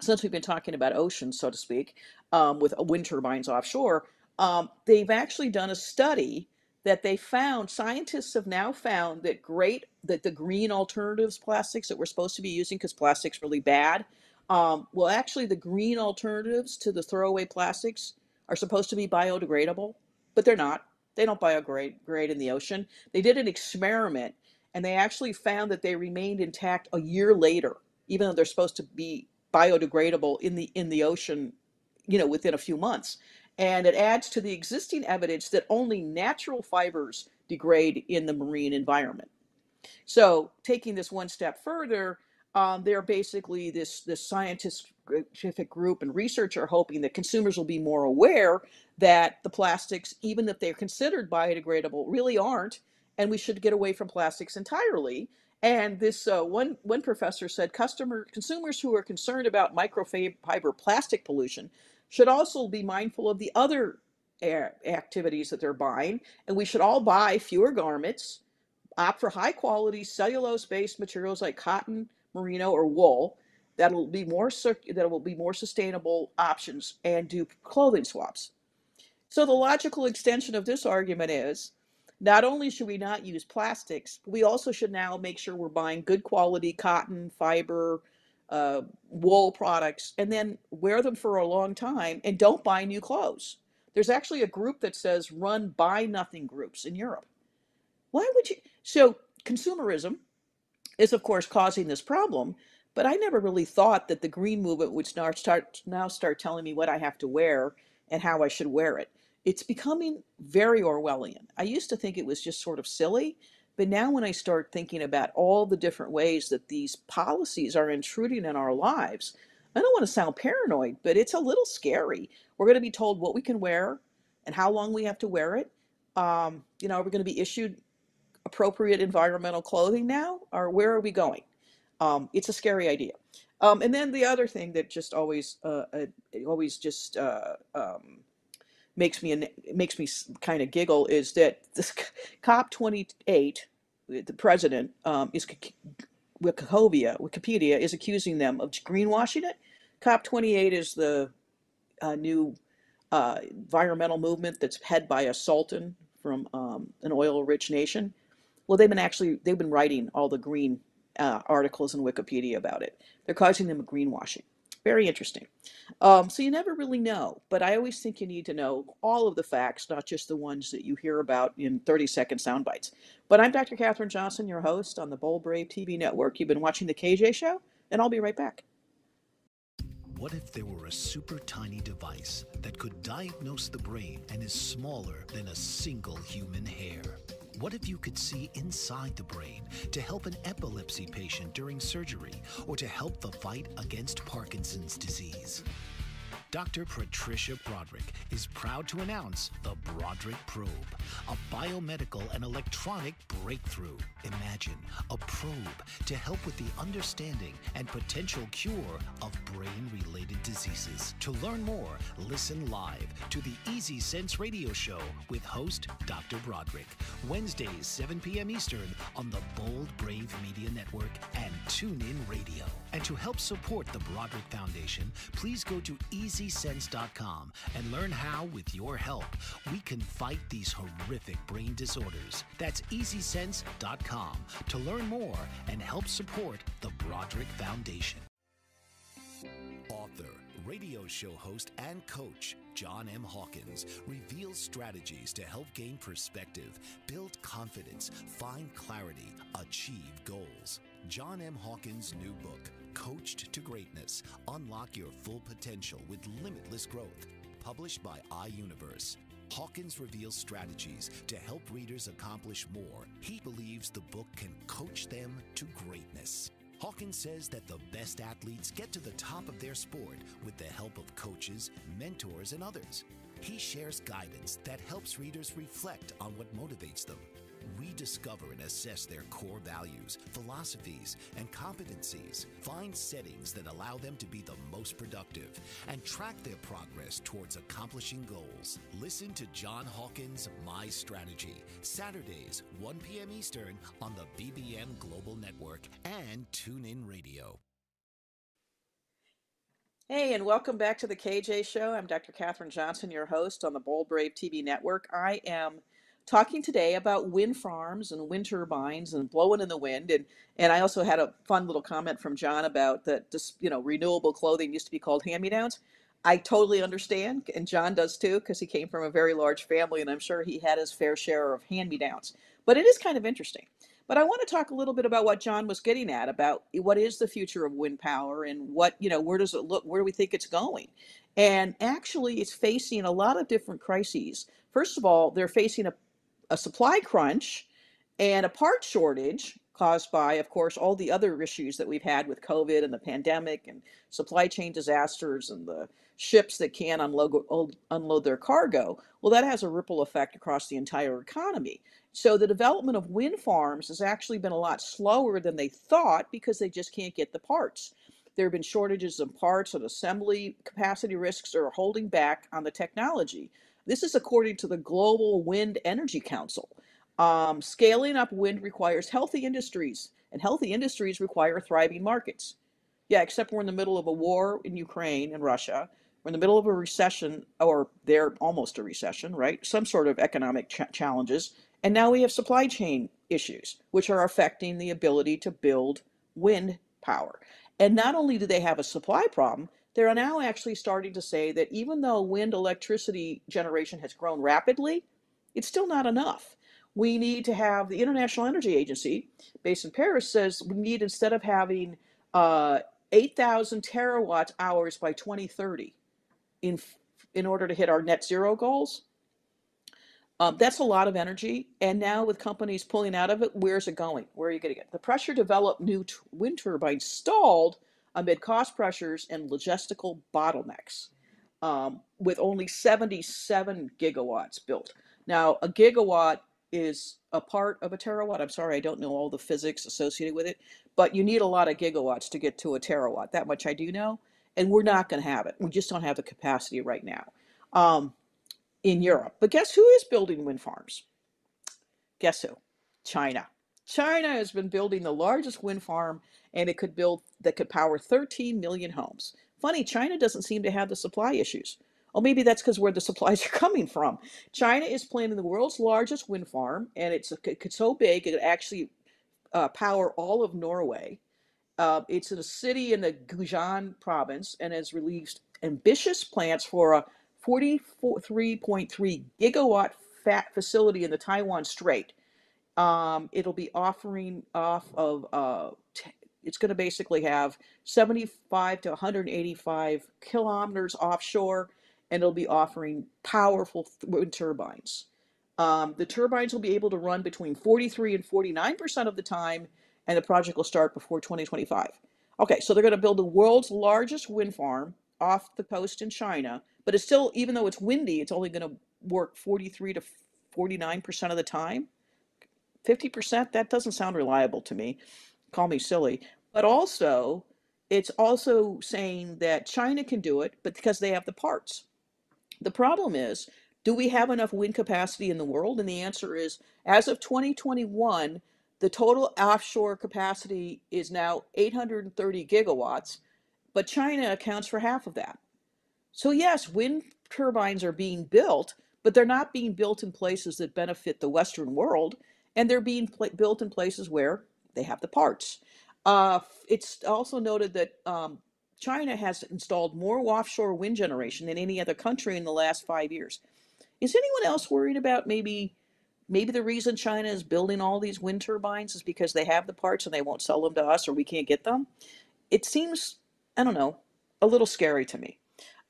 since we've been talking about oceans, so to speak, um, with wind turbines offshore, um, they've actually done a study that they found. Scientists have now found that great that the green alternatives plastics that we're supposed to be using because plastic's really bad. Um, well, actually, the green alternatives to the throwaway plastics are supposed to be biodegradable, but they're not. They don't biodegrade in the ocean. They did an experiment, and they actually found that they remained intact a year later, even though they're supposed to be biodegradable in the in the ocean, you know, within a few months. And it adds to the existing evidence that only natural fibers degrade in the marine environment. So, taking this one step further, um, they're basically this this scientific group and research are hoping that consumers will be more aware that the plastics, even if they're considered biodegradable, really aren't, and we should get away from plastics entirely. And this uh, one one professor said, customer consumers who are concerned about microfiber plastic pollution should also be mindful of the other activities that they're buying, and we should all buy fewer garments opt for high quality cellulose based materials like cotton, merino, or wool that'll be more that will be more sustainable options and do clothing swaps. So the logical extension of this argument is not only should we not use plastics, we also should now make sure we're buying good quality cotton, fiber, uh, wool products, and then wear them for a long time and don't buy new clothes. There's actually a group that says run buy nothing groups in Europe. Why would you? So, consumerism is, of course, causing this problem. But I never really thought that the green movement would start, start now start telling me what I have to wear and how I should wear it. It's becoming very Orwellian. I used to think it was just sort of silly, but now when I start thinking about all the different ways that these policies are intruding in our lives, I don't want to sound paranoid, but it's a little scary. We're going to be told what we can wear and how long we have to wear it. Um, you know, are we going to be issued appropriate environmental clothing now, or where are we going? Um, it's a scary idea. Um, and then the other thing that just always, uh, uh, always just uh, um, makes me makes me kind of giggle is that this COP 28, the president um, is Wikipedia, Wikipedia is accusing them of greenwashing it. COP 28 is the uh, new uh, environmental movement that's head by a sultan from um, an oil-rich nation. Well, they've been actually they've been writing all the green uh, articles in Wikipedia about it. They're causing them a greenwashing. Very interesting. Um, so you never really know, but I always think you need to know all of the facts, not just the ones that you hear about in 30 second sound bites. But I'm Dr. Katherine Johnson, your host on the Bold Brave TV network. You've been watching The KJ Show, and I'll be right back. What if there were a super tiny device that could diagnose the brain and is smaller than a single human hair? What if you could see inside the brain to help an epilepsy patient during surgery or to help the fight against Parkinson's disease? Dr. Patricia Broderick is proud to announce the Broderick Probe, a biomedical and electronic breakthrough. Imagine a probe to help with the understanding and potential cure of brain related diseases. To learn more, listen live to the Easy Sense radio show with host Dr. Broderick, Wednesdays, 7 p.m. Eastern on the Bold Brave Media Network and TuneIn Radio. And to help support the Broderick Foundation, please go to easy EasySense.com and learn how, with your help, we can fight these horrific brain disorders. That's EasySense.com to learn more and help support the Broderick Foundation. Author, radio show host, and coach John M. Hawkins reveals strategies to help gain perspective, build confidence, find clarity, achieve goals. John M. Hawkins' new book, Coached to Greatness Unlock Your Full Potential with Limitless Growth, published by iUniverse. Hawkins reveals strategies to help readers accomplish more. He believes the book can coach them to greatness. Hawkins says that the best athletes get to the top of their sport with the help of coaches, mentors, and others. He shares guidance that helps readers reflect on what motivates them rediscover and assess their core values, philosophies, and competencies, find settings that allow them to be the most productive, and track their progress towards accomplishing goals. Listen to John Hawkins' My Strategy, Saturdays, 1 p.m. Eastern on the BBM Global Network and TuneIn Radio. Hey, and welcome back to the KJ Show. I'm Dr. Katherine Johnson, your host on the Bold Brave TV network. I am talking today about wind farms and wind turbines and blowing in the wind. And, and I also had a fun little comment from John about that, just, you know, renewable clothing used to be called hand-me-downs. I totally understand, and John does too, because he came from a very large family, and I'm sure he had his fair share of hand-me-downs. But it is kind of interesting. But I want to talk a little bit about what John was getting at about what is the future of wind power and what, you know, where does it look, where do we think it's going? And actually, it's facing a lot of different crises. First of all, they're facing a a supply crunch and a part shortage caused by, of course, all the other issues that we've had with COVID and the pandemic and supply chain disasters and the ships that can't unload, unload their cargo. Well, that has a ripple effect across the entire economy. So the development of wind farms has actually been a lot slower than they thought because they just can't get the parts. There have been shortages of parts and assembly capacity risks are holding back on the technology. This is according to the Global Wind Energy Council. Um, scaling up wind requires healthy industries, and healthy industries require thriving markets. Yeah, except we're in the middle of a war in Ukraine and Russia. We're in the middle of a recession, or they're almost a recession, right? Some sort of economic ch challenges. And now we have supply chain issues, which are affecting the ability to build wind power. And not only do they have a supply problem, they're now actually starting to say that even though wind electricity generation has grown rapidly, it's still not enough. We need to have the International Energy Agency, based in Paris, says we need instead of having uh, 8,000 terawatt hours by 2030 in in order to hit our net zero goals. Um, that's a lot of energy. And now with companies pulling out of it, where's it going? Where are you going to get? The pressure to develop new wind turbines stalled amid cost pressures and logistical bottlenecks, um, with only 77 gigawatts built. Now, a gigawatt is a part of a terawatt. I'm sorry, I don't know all the physics associated with it, but you need a lot of gigawatts to get to a terawatt. That much I do know, and we're not going to have it. We just don't have the capacity right now um, in Europe. But guess who is building wind farms? Guess who? China. China has been building the largest wind farm and it could build that could power 13 million homes. Funny, China doesn't seem to have the supply issues. Oh, maybe that's because where the supplies are coming from. China is planning the world's largest wind farm, and it's, it's so big it could actually uh, power all of Norway. Uh, it's in a city in the Guangdong province and has released ambitious plans for a 43.3 gigawatt fat facility in the Taiwan Strait. Um, it'll be offering off of uh, it's going to basically have 75 to 185 kilometers offshore, and it'll be offering powerful wind turbines. Um, the turbines will be able to run between 43 and 49% of the time, and the project will start before 2025. Okay, so they're going to build the world's largest wind farm off the coast in China, but it's still, even though it's windy, it's only going to work 43 to 49% of the time. 50%, that doesn't sound reliable to me call me silly, but also it's also saying that China can do it, but because they have the parts. The problem is, do we have enough wind capacity in the world? And the answer is, as of 2021, the total offshore capacity is now 830 gigawatts, but China accounts for half of that. So, yes, wind turbines are being built, but they're not being built in places that benefit the Western world, and they're being built in places where they have the parts. Uh, it's also noted that um, China has installed more offshore wind generation than any other country in the last five years. Is anyone else worried about maybe maybe the reason China is building all these wind turbines is because they have the parts and they won't sell them to us or we can't get them? It seems, I don't know, a little scary to me.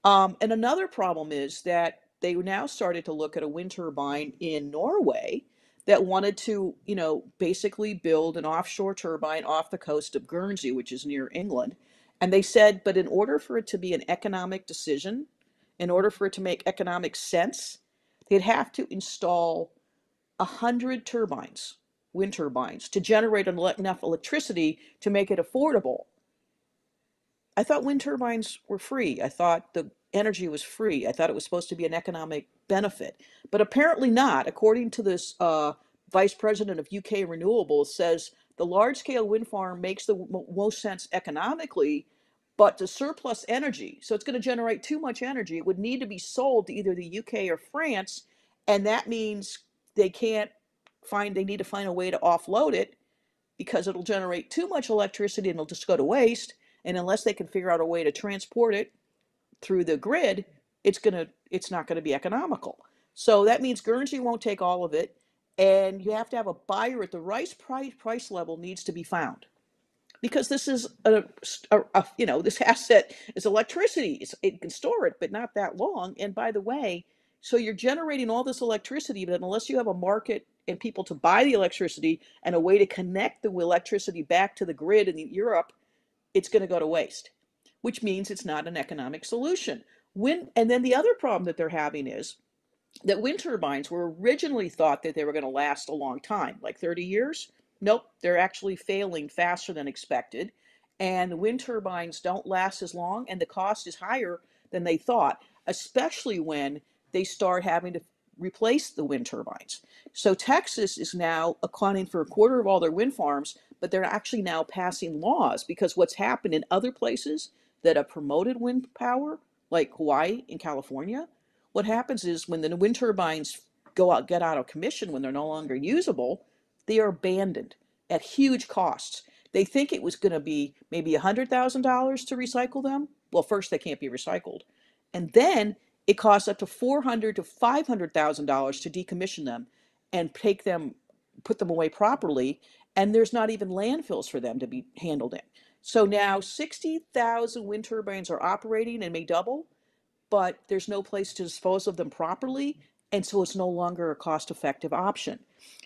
Um, and another problem is that they now started to look at a wind turbine in Norway that wanted to, you know, basically build an offshore turbine off the coast of Guernsey, which is near England. And they said, but in order for it to be an economic decision, in order for it to make economic sense, they'd have to install 100 turbines, wind turbines, to generate enough electricity to make it affordable. I thought wind turbines were free. I thought the energy was free. I thought it was supposed to be an economic benefit, but apparently not. According to this uh, vice president of UK Renewables, says the large scale wind farm makes the most sense economically, but the surplus energy, so it's going to generate too much energy, it would need to be sold to either the UK or France, and that means they can't find. They need to find a way to offload it because it'll generate too much electricity and it'll just go to waste. And unless they can figure out a way to transport it through the grid, it's gonna it's not gonna be economical. So that means Guernsey won't take all of it, and you have to have a buyer at the right price price level needs to be found, because this is a, a, a you know this asset is electricity. It's, it can store it, but not that long. And by the way, so you're generating all this electricity, but unless you have a market and people to buy the electricity and a way to connect the electricity back to the grid in Europe, it's going to go to waste which means it's not an economic solution. When, and then the other problem that they're having is that wind turbines were originally thought that they were going to last a long time, like 30 years. Nope, they're actually failing faster than expected. And the wind turbines don't last as long, and the cost is higher than they thought, especially when they start having to replace the wind turbines. So Texas is now accounting for a quarter of all their wind farms, but they're actually now passing laws because what's happened in other places that have promoted wind power, like Hawaii and California, what happens is when the wind turbines go out, get out of commission, when they're no longer usable, they are abandoned at huge costs. They think it was going to be maybe $100,000 to recycle them. Well, first, they can't be recycled. And then it costs up to $400,000 to $500,000 to decommission them and take them, put them away properly. And there's not even landfills for them to be handled in. So now 60,000 wind turbines are operating and may double, but there's no place to dispose of them properly. And so it's no longer a cost effective option.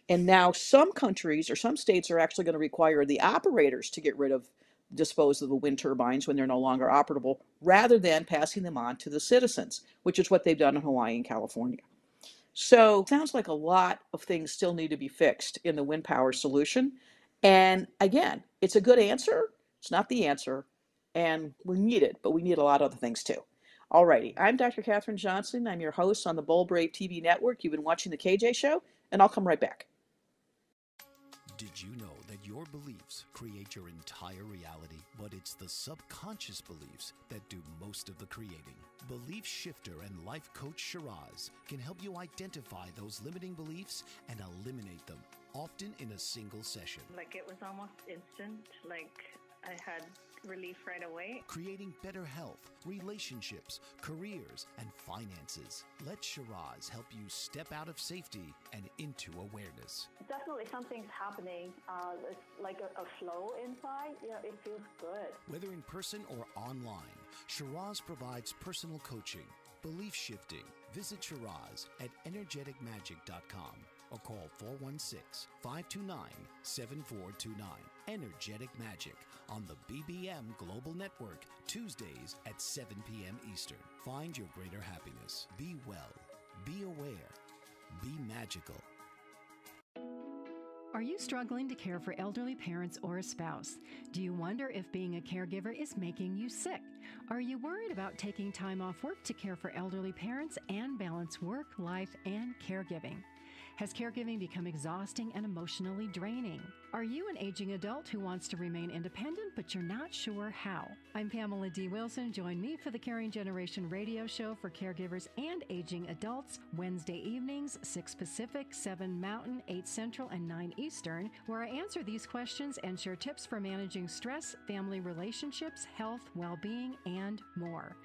And now some countries or some states are actually going to require the operators to get rid of, dispose of the wind turbines when they're no longer operable, rather than passing them on to the citizens, which is what they've done in Hawaii and California. So sounds like a lot of things still need to be fixed in the wind power solution. And again, it's a good answer, it's not the answer, and we need it, but we need a lot of other things too. Alrighty, I'm Dr. Katherine Johnson. I'm your host on the Bold Brave TV network. You've been watching The KJ Show, and I'll come right back. Did you know that your beliefs create your entire reality, but it's the subconscious beliefs that do most of the creating? Belief shifter and life coach Shiraz can help you identify those limiting beliefs and eliminate them, often in a single session. Like it was almost instant, like I had relief right away. Creating better health, relationships, careers, and finances. Let Shiraz help you step out of safety and into awareness. Definitely something's happening. Uh, it's like a, a, flow inside. You know, it feels good. Whether in person or online, Shiraz provides personal coaching, belief shifting. Visit Shiraz at energeticmagic.com or call 416 529 7429. Energetic Magic on the BBM Global Network, Tuesdays at 7 p.m. Eastern. Find your greater happiness. Be well, be aware, be magical. Are you struggling to care for elderly parents or a spouse? Do you wonder if being a caregiver is making you sick? Are you worried about taking time off work to care for elderly parents and balance work, life, and caregiving? Has caregiving become exhausting and emotionally draining? Are you an aging adult who wants to remain independent but you're not sure how? I'm Pamela D. Wilson. Join me for the Caring Generation radio show for caregivers and aging adults Wednesday evenings, 6 Pacific, 7 Mountain, 8 Central, and 9 Eastern, where I answer these questions and share tips for managing stress, family relationships, health, well being, and more.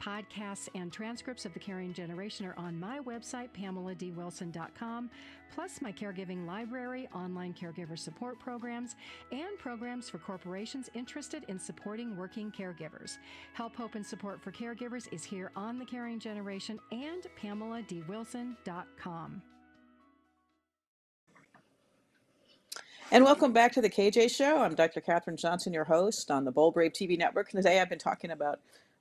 Podcasts and transcripts of The Caring Generation are on my website, pameladwilson.com, plus my caregiving library, online caregiver support programs, and programs for corporations interested in supporting working caregivers. Help, hope, and support for caregivers is here on The Caring Generation and pameladwilson.com. And welcome back to the KJ Show. I'm Dr. Katherine Johnson, your host on the Bold Brave TV network. And today I've been talking about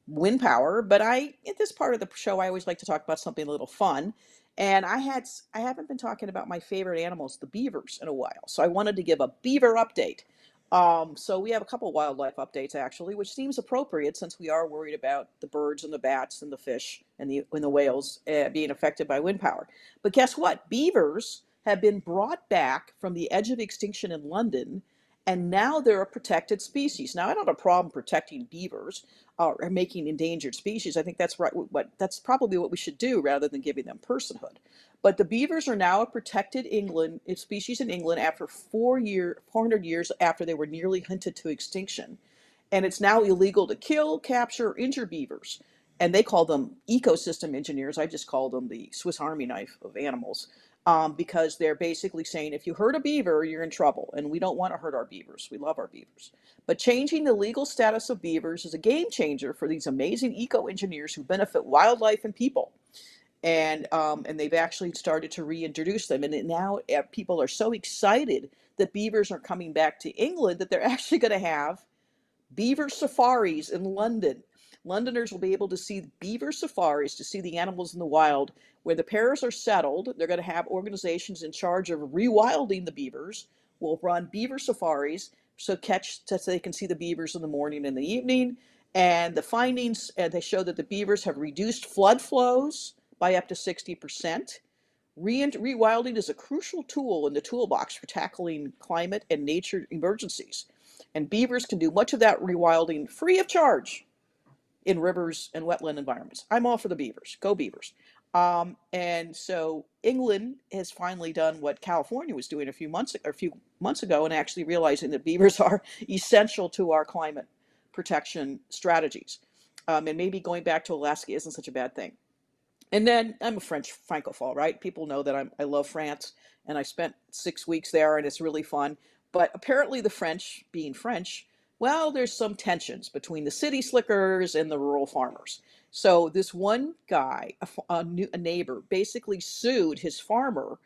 wind power, but I in this part of the show I always like to talk about something a little fun. And I had I haven't been talking about my favorite animals, the beavers, in a while. So I wanted to give a beaver update. Um, so we have a couple wildlife updates actually, which seems appropriate since we are worried about the birds and the bats and the fish and the and the whales uh, being affected by wind power. But guess what? Beavers have been brought back from the edge of extinction in London and now they're a protected species. Now I don't have a problem protecting beavers uh, or making endangered species. I think that's right. What that's probably what we should do rather than giving them personhood. But the beavers are now a protected England species in England after four year, 400 years after they were nearly hunted to extinction, and it's now illegal to kill, capture, or injure beavers. And they call them ecosystem engineers. I just call them the Swiss Army knife of animals um, because they're basically saying if you hurt a beaver, you're in trouble. And we don't want to hurt our beavers. We love our beavers. But changing the legal status of beavers is a game changer for these amazing eco engineers who benefit wildlife and people. And, um, and they've actually started to reintroduce them. And now eh, people are so excited that beavers are coming back to England that they're actually going to have beaver safaris in London Londoners will be able to see beaver safaris to see the animals in the wild. Where the pairs are settled, they're going to have organizations in charge of rewilding the beavers. Will run beaver safaris so catch so they can see the beavers in the morning and the evening. And the findings uh, they show that the beavers have reduced flood flows by up to 60%. Re- rewilding is a crucial tool in the toolbox for tackling climate and nature emergencies. And beavers can do much of that rewilding free of charge in rivers and wetland environments. I'm all for the beavers. Go beavers. Um, and so England has finally done what California was doing a few months a few months ago, and actually realizing that beavers are essential to our climate protection strategies. Um, and maybe going back to Alaska isn't such a bad thing. And then I'm a French francophile, right? People know that I'm, I love France, and I spent six weeks there, and it's really fun. But apparently, the French, being French, well, there's some tensions between the city slickers and the rural farmers. So this one guy, a, a, new, a neighbor, basically sued his farmer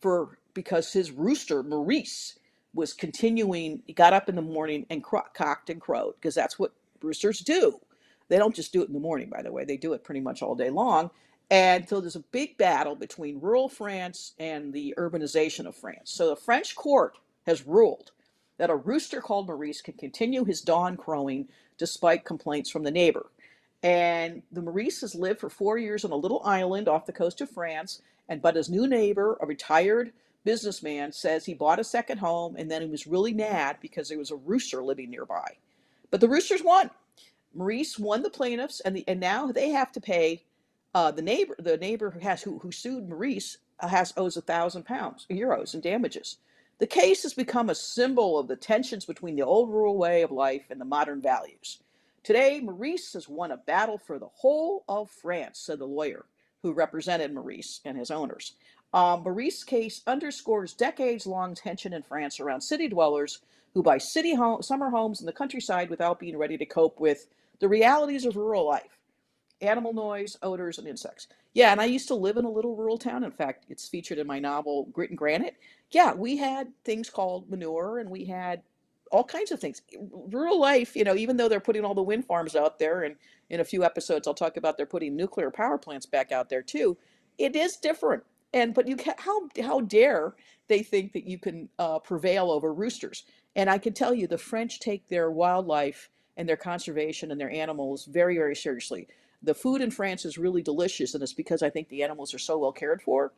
for because his rooster Maurice was continuing. He got up in the morning and cro- cocked and crowed because that's what roosters do. They don't just do it in the morning, by the way. They do it pretty much all day long. And so there's a big battle between rural France and the urbanization of France. So the French court has ruled that a rooster called Maurice can continue his dawn crowing despite complaints from the neighbor. And the Maurice has lived for four years on a little island off the coast of France. And but his new neighbor, a retired businessman, says he bought a second home and then he was really mad because there was a rooster living nearby. But the roosters won. Maurice won the plaintiffs, and the, and now they have to pay uh, the neighbor. The neighbor who has who, who sued Maurice uh, has owes a thousand pounds euros in damages. The case has become a symbol of the tensions between the old rural way of life and the modern values. Today, Maurice has won a battle for the whole of France, said the lawyer who represented Maurice and his owners. Um, Maurice's case underscores decades long tension in France around city dwellers who buy city home, summer homes in the countryside without being ready to cope with the realities of rural life animal noise, odors, and insects. Yeah, and I used to live in a little rural town. In fact, it's featured in my novel Grit and Granite. Yeah, we had things called manure and we had all kinds of things. Rural life, you know, even though they're putting all the wind farms out there, and in a few episodes I'll talk about they're putting nuclear power plants back out there too, it is different. And but you can how how dare they think that you can uh, prevail over roosters? And I can tell you, the French take their wildlife and their conservation and their animals very very seriously. The food in France is really delicious, and it's because I think the animals are so well cared for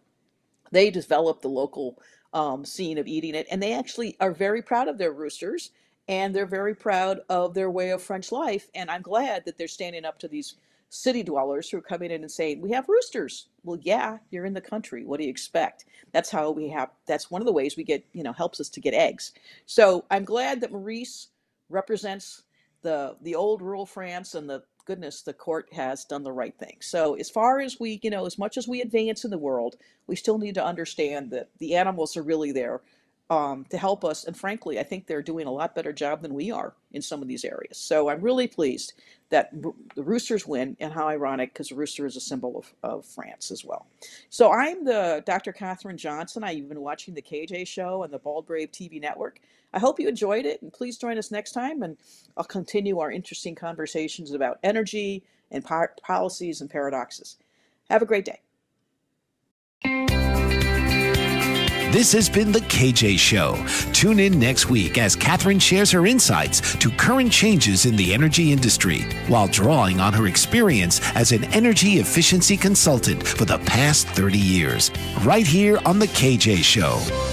they develop the local um, scene of eating it, and they actually are very proud of their roosters, and they're very proud of their way of French life. And I'm glad that they're standing up to these city dwellers who are coming in and saying, "We have roosters." Well, yeah, you're in the country. What do you expect? That's how we have. That's one of the ways we get, you know, helps us to get eggs. So I'm glad that Maurice represents the the old rural France and the goodness the court has done the right thing. So as far as we, you know, as much as we advance in the world, we still need to understand that the animals are really there um, to help us. And frankly, I think they're doing a lot better job than we are in some of these areas. So I'm really pleased that the Roosters win, and how ironic because rooster is a symbol of, of France as well. So I'm the Dr. Katherine Johnson. I've been watching the KJ Show and the Bold Brave TV network. I hope you enjoyed it, and please join us next time, and I'll continue our interesting conversations about energy and policies and paradoxes. Have a great day. This has been The KJ Show. Tune in next week as Katherine shares her insights to current changes in the energy industry while drawing on her experience as an energy efficiency consultant for the past 30 years, right here on The KJ Show.